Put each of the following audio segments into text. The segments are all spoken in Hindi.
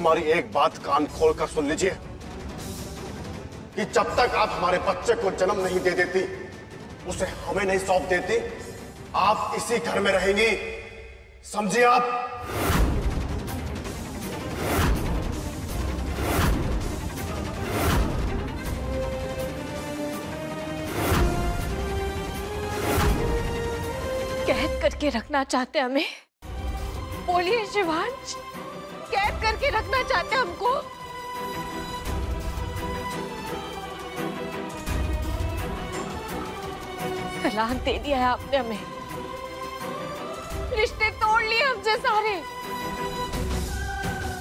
हमारी एक बात कान खोल कर सुन लीजिए कि जब तक आप हमारे बच्चे को जन्म नहीं दे देती, उसे हमें नहीं सौंप देती, आप इसी घर में रहेंगी। समझिए आप? कैद करके रखना चाहते हमें? बोलिए, शिवांश। करके रखना चाहते हमको। तलाक दे दिया है आपने हमें। रिश्ते तोड़ लिए हमसे सारे।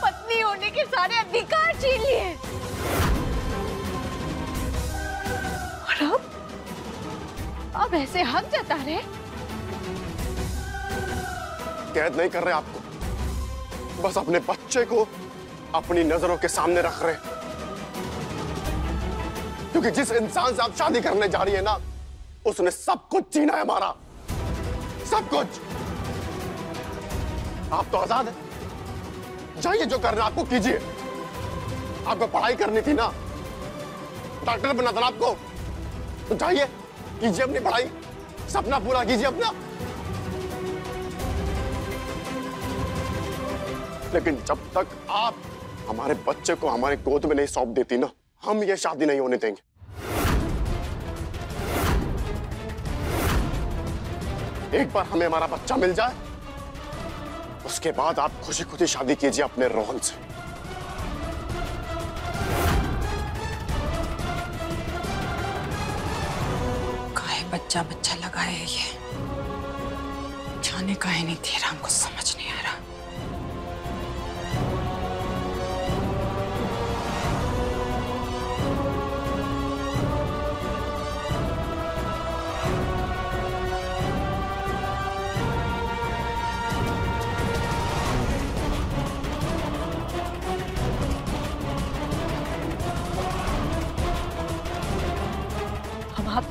पत्नी होने के सारे अधिकार छीन लिए। और अब अब ऐसे हक जता रहे। कैद नहीं कर रहे आपको। बस अपने बच्चे को अपनी नज़रों के सामने रख रहे क्योंकि जिस इंसान से आप शादी करने जा रही है ना, उसने सब कुछ जीना है हमारा। सब कुछ। आप तो आज़ाद हैं। जाइए जो करना आपको कीजिए। आपको पढ़ाई करनी थी ना, डॉक्टर बनना था आपको। तो जाइए, कीजिए अपनी पढ़ाई। सपना पूरा कीजिए अपना। लेकिन जब तक आप हमारे बच्चे को हमारे गोद में नहीं सौंप देती ना, हम ये शादी नहीं होने देंगे। एक बार हमें हमारा बच्चा मिल जाए, उसके बाद आप खुशी खुशी शादी कीजिए अपने रोहन से। बच्चा बच्चा लगाए है ये? जाने काहे नहीं दे रहा हमको समझ नहीं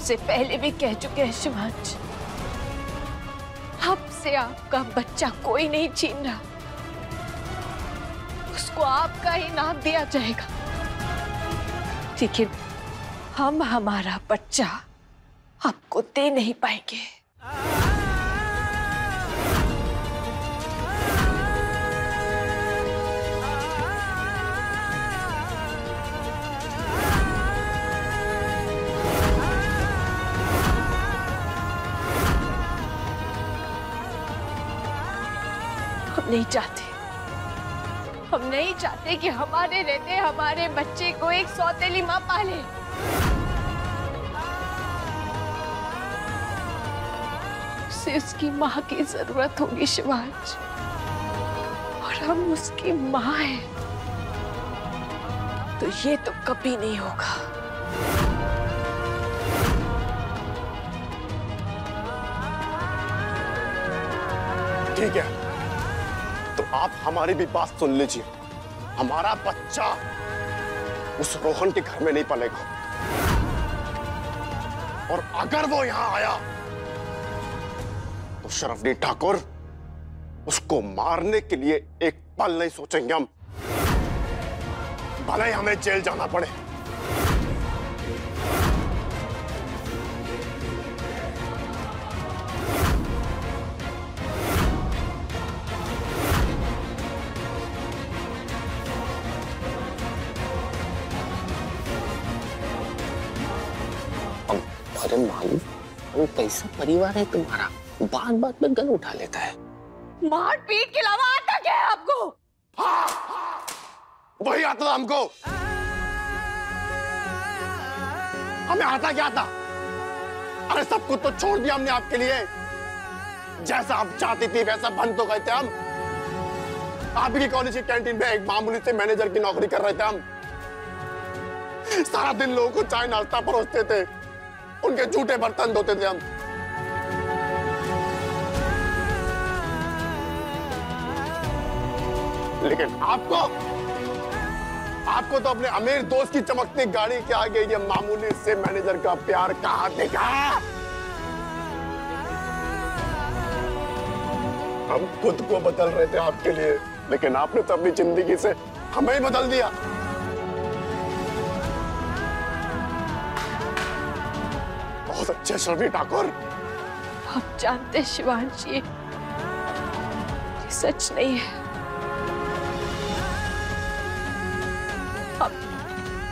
आपसे पहले भी कह चुके हैं शिवांश। आपसे आपका बच्चा कोई नहीं छीन रहा। उसको आपका ही नाम दिया जाएगा। लेकिन हम, हमारा बच्चा आपको दे नहीं पाएँगे। नहीं चाहते। हम नहीं चाहते कि हमारे रहते, हमारे बच्चे को एक सौतेली माँ पाले। उसे उसकी माँ की ज़रूरत होगी शिवाज। और हम उसकी माँ हैं। तो ये तो कभी नहीं होगा। ठीक है। आप हमारी भी बात सुन लीजिए। हमारा बच्चा उस रोहन के घर में नहीं पलेगा। और अगर वो यहाँ आया तो शरफनी ठाकुर उसको मारने के लिए एक पल नहीं सोचेंगे हम। भले हमें जेल जाना पड़े। अरे मालूम वो कैसा परिवार है तुम्हारा। बात बात में गन उठा लेता है। मार पीट के अलावा आता क्या है आपको? वही आता था हमको। हमें आता क्या था? अरे सब कुछ तो छोड़ दिया हमने आपके लिए। जैसा आप चाहती थी वैसा बन तो गए थे हम। आप ही कॉलेज की कैंटीन में एक मामूली से मैनेजर की नौकरी कर रहे थे हम। सारा दिन लोगों को चाय नाश्ता परोसते थे। उनके झूठे बर्तन धोते थे हम। लेकिन आपको आपको तो अपने अमीर दोस्त की चमकती गाड़ी के आगे ये मामूली से मैनेजर का प्यार कहा देखा? हम खुद को बदल रहे थे आपके लिए, लेकिन आपने तो अपनी ज़िंदगी से हमें ही बदल दिया। शर्मी ठाकुर। आप जानते शिवांश, ये सच नहीं है। आप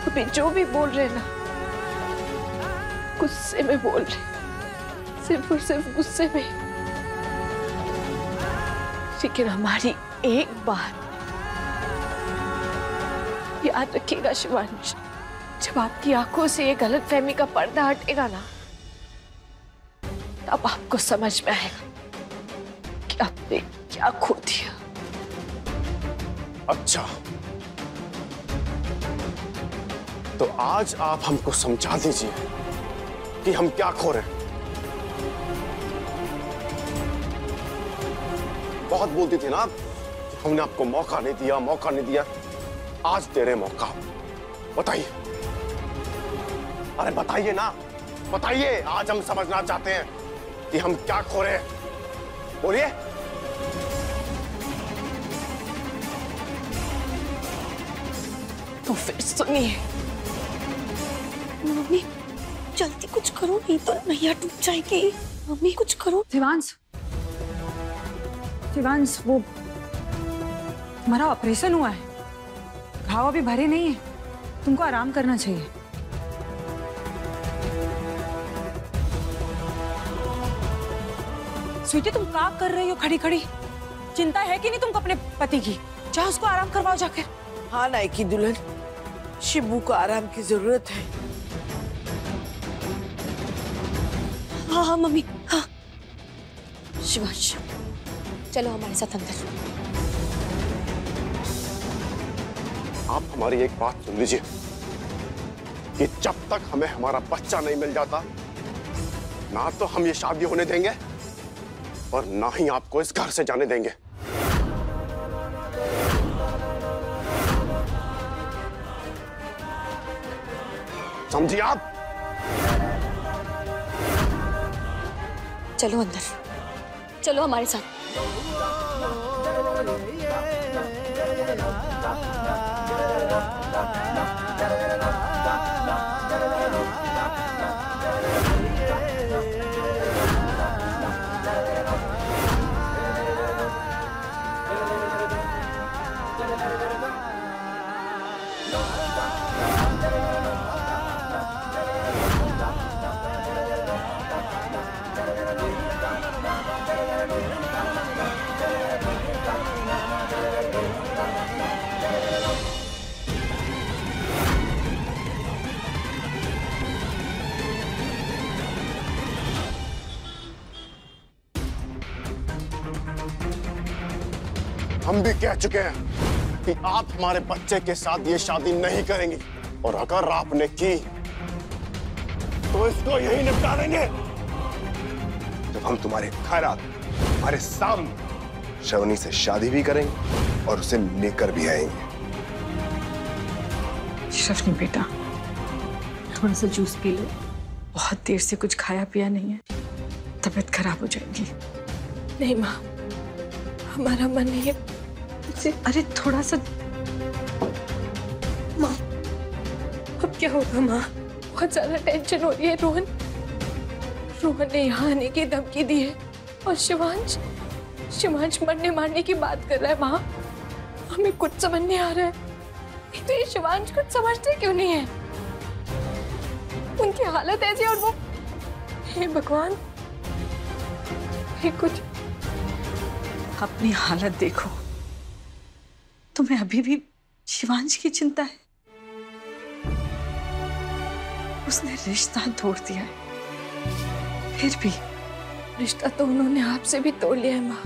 अभी जो भी बोल रहे ना, गुस्से में बोल रहे सिर्फ़ और सिर्फ़ गुस्से में। लेकिन हमारी एक बात याद रखिएगा शिवांश, जब आपकी आँखों से ये गलत फहमी का पर्दा हटेगा ना तब आपको समझ में आएगा कि आपने क्या खो दिया। अच्छा। तो आज आप हमको समझा दीजिए कि हम क्या खो रहे हैं। बहुत बोलती थी ना आप, हमने आपको मौका नहीं दिया, मौका नहीं दिया। आज दे रहे मौका। बताइए। अरे बताइए ना, बताइए, आज हम समझना चाहते हैं। कि हम क्या खो रहे हैं। बोलिए। तो फिर सुनिए। मम्मी जल्दी कुछ करो नहीं तो नैया डूब जाएगी। मम्मी कुछ करो। शिवांश। शिवांश वो हमारा ऑपरेशन हुआ है। घाव अभी भरे नहीं है। तुमको आराम करना चाहिए। स्वीटी तुम क्या कर रही हो खड़ी खड़ी चिंता है कि नहीं तुमको अपने पति की? चाहे उसको आराम करवाओ जाकर हाँ नायकी दुल्हन। शिबू को आराम की ज़रूरत है। हाँ हाँ मम्मी। हाँ। शिवांश चलो हमारे साथ अंदर। आप हमारी एक बात सुन लीजिए। कि जब तक हमें हमारा बच्चा नहीं मिल जाता ना तो हम ये शादी होने देंगे और ना ही आपको इस घर से जाने देंगे। समझिए आप? चलो अंदर। चलो हमारे साथ। हम भी कह चुके हैं कि आप हमारे बच्चे के साथ ये शादी नहीं करेंगी। और अगर आपने की तो इसको यही निपटा देंगे जब हम तुम्हारे घर आते हमारे सामने शवनी से शादी भी करेंगे और उसे लेकर भी आएँगे। शफनी बेटा थोड़ा सा जूस पी लो। बहुत देर से कुछ खाया पिया नहीं है। तबीयत खराब हो जाएगी। नहीं माँ हमारा मन नहीं है से- अरे थोड़ा सा माँ, अब क्या होगा, माँ? बहुत ज़्यादा टेंशन हो रही है, रोहन। रोहन ने यहाँ आने की धमकी दी है, और शिवांश शिवांश मरने मारने की बात कर रहा है, माँ। हमें कुछ समझ नहीं आ रहा है। तो ये शिवांश कुछ समझते क्यों नहीं है? उनकी हालत ऐसी और वो हे भगवान ये कुछ अपनी हालत देखो। तुम्हें अभी भी शिवांश की चिंता है? उसने रिश्ता तोड़ दिया है। फिर भी रिश्ता तो उन्होंने आपसे भी तोड़ लिया है, माँ।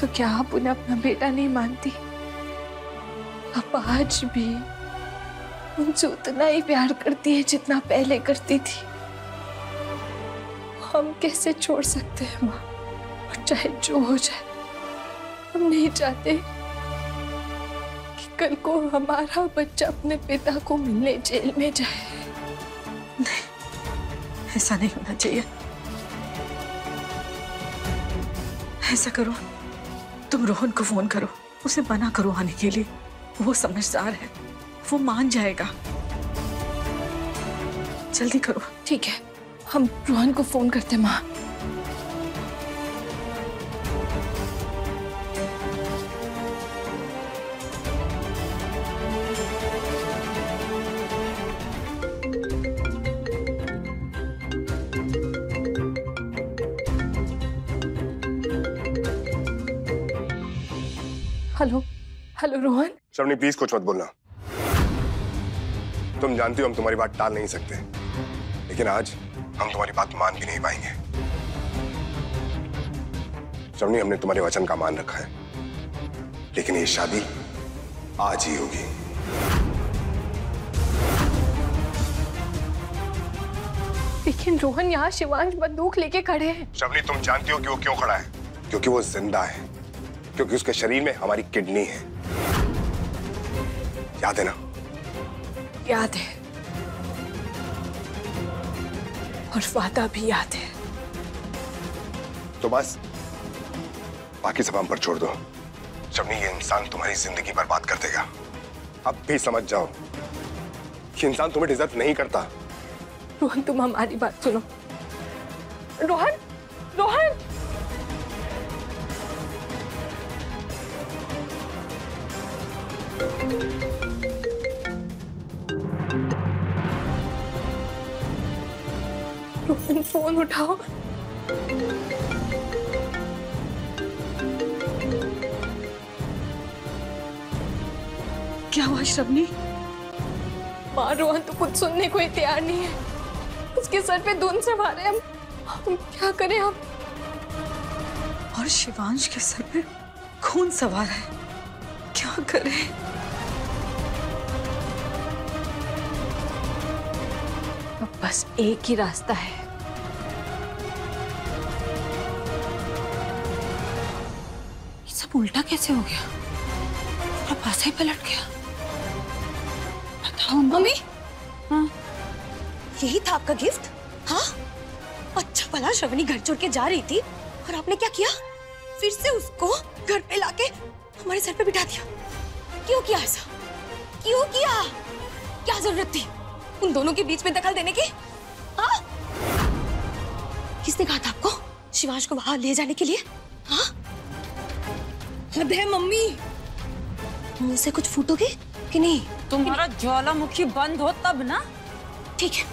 तो क्या आप उन्हें अपना बेटा नहीं मानती? आप आज भी उनसे उतना ही प्यार करती है जितना पहले करती थी। हम कैसे छोड़ सकते हैं, माँ? चाहे जो हो जाए हम नहीं चाहते कि कल को हमारा बच्चा अपने पिता को मिलने जेल में जाए। नहीं ऐसा नहीं होना चाहिए। ऐसा करो तुम रोहन को फ़ोन करो उसे मना करो आने के लिए। वो समझदार है वो मान जाएगा। जल्दी करो। ठीक है हम रोहन को फ़ोन करते हैं, माँ। Hello hello Rohan Shravani please कुछ मत बोलना। तुम जानती हो हम तुम्हारी बात टाल नहीं सकते। लेकिन आज हम तुम्हारी बात मान भी नहीं पाएँगे। श्रवणी हमने तुम्हारे वचन का मान रखा है। लेकिन ये शादी आज ही होगी। लेकिन रोहन यहाँ शिवांश बंदूक लेके खड़े हैं। श्रवणी तुम जानती हो कि वो क्यों खड़ा है? क्योंकि वो ज़िंदा है। क्योंकि उसके शरीर में हमारी किडनी है। याद है ना? याद है। और वादा भी याद है। तो बस बाकी सब हम पर छोड़ दो। श्रवणी ये इंसान तुम्हारी ज़िंदगी बर्बाद कर देगा। अब भी समझ जाओ कि इंसान तुम्हें डिजर्व नहीं करता। रोहन तुम हमारी बात सुनो। रोहन रोहन! फ़ोन उठाओ। क्या हुआ श्रवनी माँ रोहन तो कुछ सुनने को ही तैयार नहीं है। उसके सर पे धुन से मारे हम। हम क्या करें हम? और शिवांश के सर पे खून सवार है। क्या करें? बस एक ही रास्ता है। ये सब उल्टा कैसे हो गया? पूरा पासा ही पलट गया। बताओ मम्मी? हाँ। यही था आपका गिफ्ट हाँ? अच्छा भला श्रवणी घर छोड़ के जा रही थी और आपने क्या किया? फिर से उसको घर पे लाके हमारे सर पे बिठा दिया। क्यों किया ऐसा? क्यों किया? क्या ज़रूरत थी? उन दोनों के बीच में दखल देने की? हाँ? किसने कहा था आपको शिवांश को बाहर ले जाने के लिए? हाँ? हद है मम्मी। मुँह से कुछ फूटोगे कि नहीं? तुम्हारा ज्वालामुखी बंद हो तब ना? ठीक है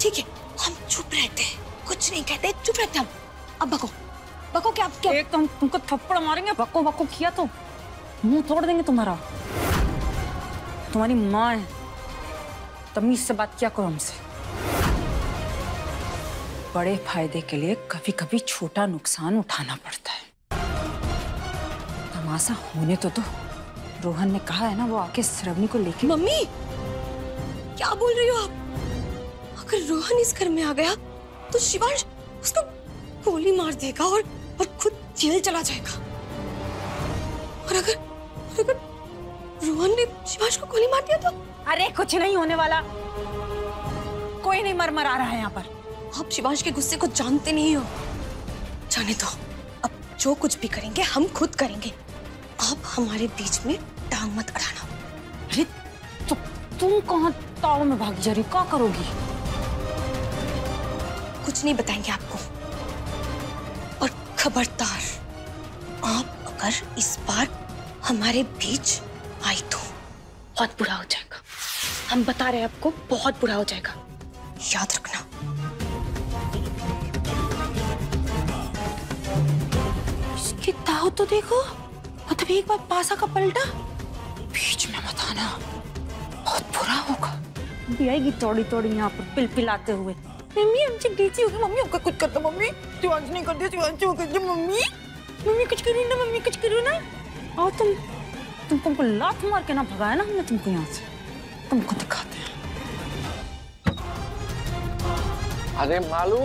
ठीक है हम चुप रहते हैं। कुछ नहीं कहते चुप रहते हम। अब बको बको क्या क्या? एक तो हम तुमको थप्पड़ मारेंगे बक्को बक्को किया तो। मुँह तोड़ देंगे तुम्हारा। तुम्हारी माँ है। तमीज से बात किया करो हमसे। बड़े फ़ायदे के लिए कभी कभी छोटा नुकसान उठाना पड़ता है। तमाशा होने तो दो। रोहन ने कहा है ना, वो आके श्रवणी को लेके मम्मी! क्या बोल रही हो आप? अगर रोहन इस घर में आ गया तो शिवांश उसको गोली मार देगा और और खुद जेल चला जाएगा। और अगर और अगर रोहन ने शिवांश को गोली मार दिया तो अरे कुछ नहीं होने वाला। कोई नहीं मर मर आ रहा है यहाँ पर। आप शिवांश के गुस्से को जानते नहीं हो। जाने दो। अब जो कुछ भी करेंगे हम खुद करेंगे। आप हमारे बीच में टांग मत अड़ाना। अरे तो तुम कहाँ ताव में भाग जा रही क्या करोगी? कुछ नहीं बताएँगे आपको। और खबरदार आप अगर इस बार हमारे बीच आई तो बहुत बुरा हो जाएगा। हम बता रहे हैं आपको बहुत बुरा हो जाएगा। याद रखना। इसकी ताव तो देखो मतलब एक बार पासा का पलटा। बीच में मत आना बहुत बुरा होगा। आएगी तोड़ी तोड़ी यहाँ पर पिल पिलाते हुए। मम्मी हमसे डीची होगी मम्मी हमका कुछ कर दो मम्मी। शिवांश नहीं कर दिया शिवांश हो कर दो मम्मी। मम्मी कुछ करो ना मम्मी कुछ करो ना। आओ तुम तुमको लात मार के ना भगाया ना हमने तुमको यहाँ से। तुमको दिखाते हैं। अरे मालू।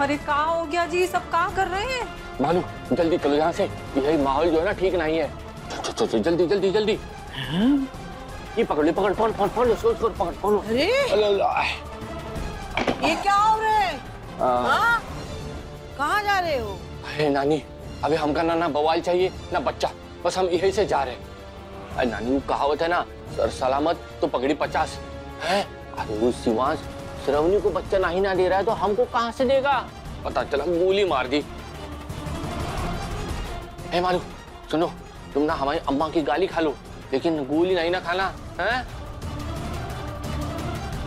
अरे कहा हो गया जी? सब कहा कर रहे हैं? मालू जल्दी चलो यहाँ से। यही माहौल जो है ना ठीक नहीं है। चल चल चल जल्दी जल्दी जल्दी। ये पकड़ ले पकड़ फ़ोन फ़ोन फ़ोन लो सोच पकड़ फ़ोन। अरे! ये क्या हो रहा है? आ, हाँ? कहाँ जा रहे हो? अरे नानी अबे हमका ना ना बवाल चाहिए ना बच्चा। बस हम यही से जा रहे हैं। अरे नानी कहावत है ना सर सलामत तो पगड़ी पचास। है? अरे वो शिवांश श्रवणी को बच्चा नहीं ना दे रहा है तो हमको कहाँ से देगा? पता चला गोली मार दी। हे मालू सुनो तुम ना हमारी अम्मा की गाली खा लो लेकिन गोली नहीं ना खाना है?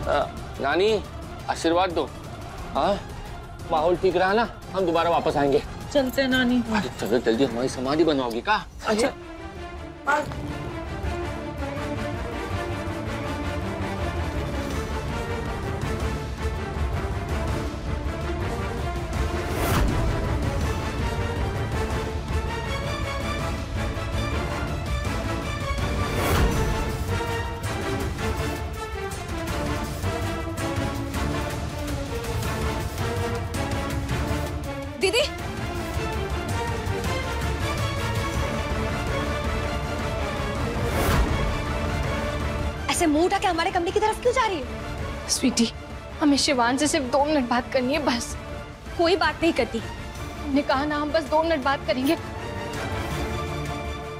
आ, नानी आशीर्वाद दो। हाँ? माहौल ठीक रहा ना? हम दोबारा वापस आएँगे। चलते नानी। अरे चलो जल्दी हमारी समाधि बनवाओगी का? अच्छा। दीदी। ऐसे मुँह उठा के हमारे कमरे की तरफ़ क्यों जा रही है? स्वीटी हमें शिवान से सिर्फ़ दो मिनट बात करनी है बस। कोई बात नहीं करती। हमने कहा ना हम बस दो मिनट बात करेंगे।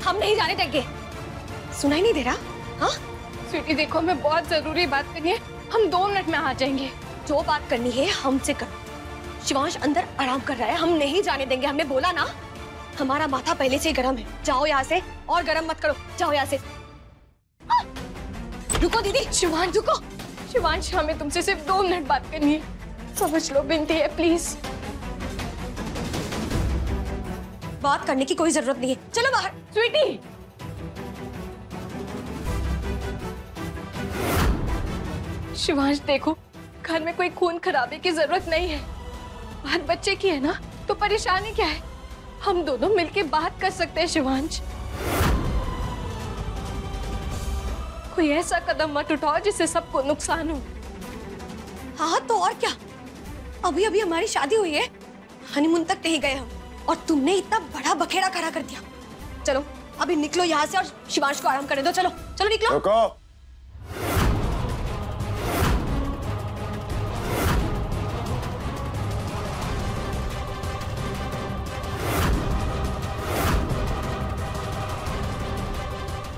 हम नहीं जाने देंगे। सुनाई नहीं दे रहा? हाँ? स्वीटी देखो हमें बहुत ज़रूरी बात करनी है। हम दो मिनट में आ जाएँगे। जो बात करनी है हमसे कर। शिवांश अंदर आराम कर रहा है। हम नहीं जाने देंगे। हमने बोला ना, हमारा माथा पहले से ही गर्म है। जाओ यहाँ से, और गर्म मत करो। जाओ यहाँ से! रुको दीदी शिवान रुको। शिवांश, हमें तुमसे सिर्फ़ दो मिनट बात करनी है। समझ लो, बिनती है प्लीज़ बात करने की कोई ज़रूरत नहीं है। चलो बाहर। स्वीटी! शिवांश, देखो, घर में कोई खून खराबे की ज़रूरत नहीं है। बात बच्चे की है ना तो परेशानी क्या है? हम दोनों मिलके बात कर सकते हैं शिवांश। कोई ऐसा कदम मत उठाओ जिससे सबको नुकसान हो। हाँ तो और क्या? अभी अभी हमारी शादी हुई है। हनीमून तक नहीं गए हम और तुमने इतना बड़ा बखेड़ा खड़ा कर दिया। चलो अभी निकलो यहाँ से और शिवांश को आराम करने दो। चलो चलो निकलो। रुको।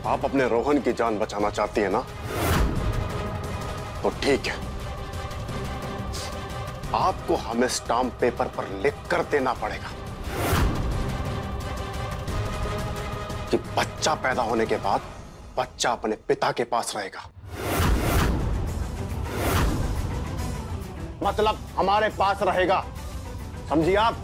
आप अपने रोहन की जान बचाना चाहती है ना? तो ठीक है। आपको हमें स्टाम्प पेपर पर लिख कर देना पड़ेगा। कि बच्चा पैदा होने के बाद बच्चा अपने पिता के पास रहेगा। मतलब हमारे पास रहेगा। समझिए आप?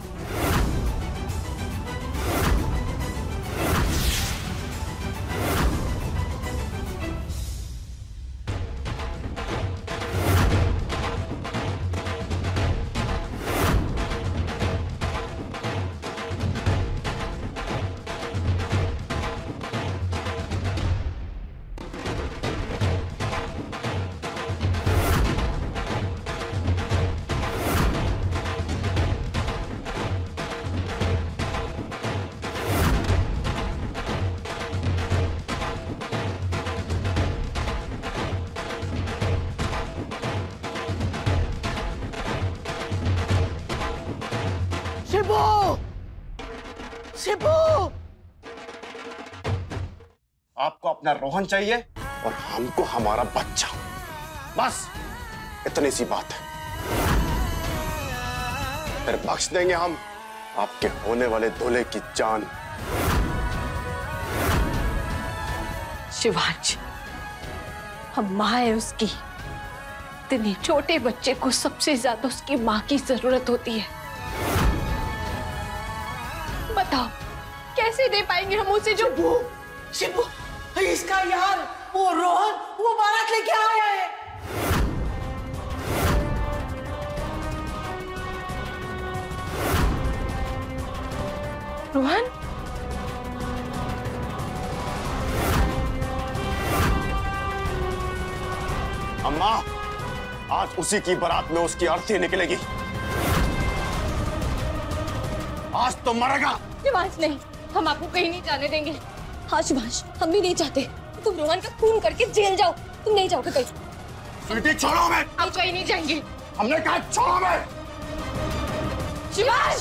अपना रोहन चाहिए और हमको हमारा बच्चा। बस इतनी सी बात है। फिर बख्श देंगे हम आपके होने वाले दूल्हे की जान। शिवांश हम माँ है उसकी। इतने छोटे बच्चे को सबसे ज़्यादा उसकी माँ की ज़रूरत होती है। बताओ कैसे दे पाएँगे हम उसे जो शिबू शिबू। इसका यार वो रोहन वो बारात लेके आया है। रोहन? अम्मा आज उसी की बारात में उसकी आरती निकलेगी। आज तो मरेगा। नहीं हम आपको कहीं नहीं जाने देंगे। हाँ हम भी नहीं चाहते। तुम रोहन का खून करके जेल जाओ। तुम नहीं जाओगे कहीं छोड़ो मैं आप कहीं नहीं जाएँगे। हमने कहा छोड़ो मैं शिवांश!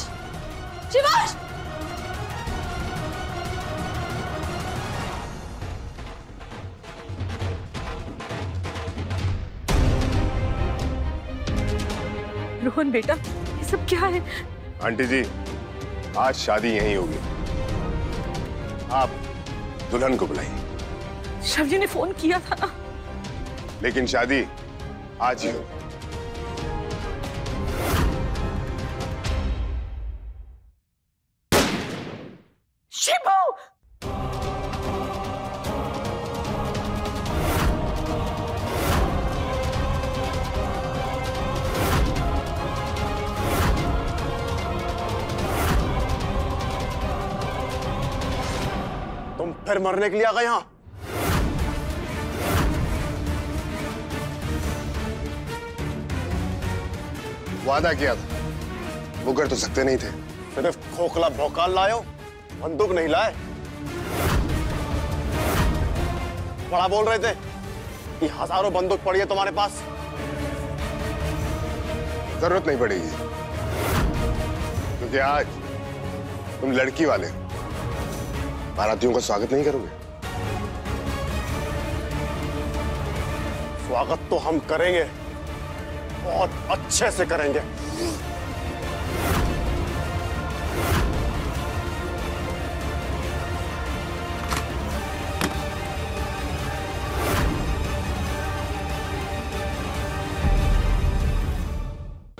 शिवांश! रोहन बेटा ये सब क्या है? आंटी जी आज शादी यहीं होगी। आप दुल्हन को बुलाई। शव जी ने फ़ोन किया था। ना लेकिन शादी आज ही होगी मरने के लिए आ गए यहाँ। वादा किया था। वो कर तो सकते नहीं थे। सिर्फ़ खोखला भौकाल लाए बंदूक नहीं लाए। बड़ा बोल रहे थे कि हज़ारों बंदूक पड़ी है तुम्हारे पास। ज़रूरत नहीं पड़ेगी। क्योंकि आज तुम लड़की वाले बारातियों का स्वागत नहीं करोगे? स्वागत तो हम करेंगे। बहुत अच्छे से करेंगे।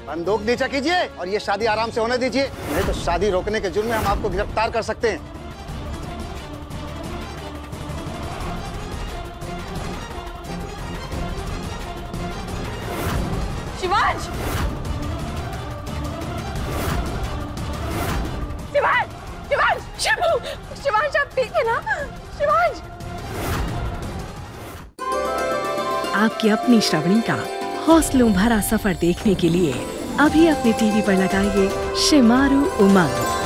बंदूक नीचा कीजिए और ये शादी आराम से होने दीजिए। नहीं तो शादी रोकने के जुर्म में हम आपको गिरफ़्तार कर सकते हैं। आपकी अपनी श्रवणी का हौसलों भरा सफ़र देखने के लिए अभी अपने टीवी पर लगाइए शिमारू उमंग